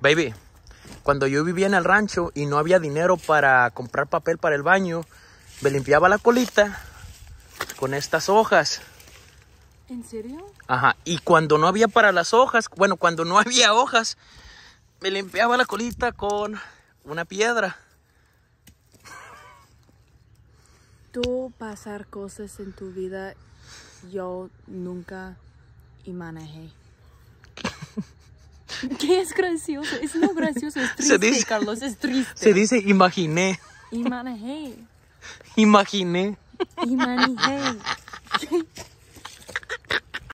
Baby, cuando yo vivía en el rancho y no había dinero para comprar papel para el baño, me limpiaba la colita con estas hojas. ¿En serio? Ajá. Y cuando no había para las hojas, bueno, cuando no había hojas, me limpiaba la colita con una piedra. Tú pasar cosas en tu vida, yo nunca manejé. ¿Qué es gracioso? Es no gracioso, es triste, dice- Carlos, es triste. Se dice imaginé, imaginé. Y manejé.